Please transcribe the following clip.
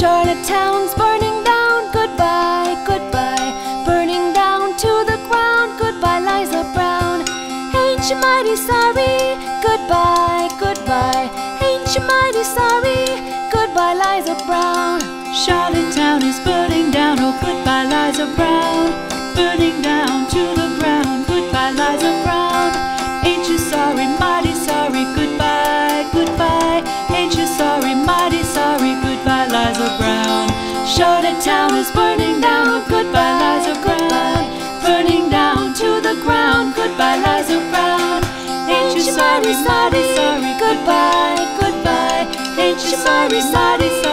Charlottetown's burning down. Goodbye, goodbye. Burning down to the ground. Goodbye, Liza Brown. Ain't you mighty sorry? Goodbye, goodbye. Ain't you mighty sorry? Goodbye, Liza Brown. Charlottetown is burning down. Oh, goodbye, Liza Brown. Brown. town is burning down. Goodbye, Liza Brown. Burning down to the ground. Goodbye, Liza Brown. Ain't you sorry, mighty sorry? Goodbye, goodbye. Ain't you sorry, mighty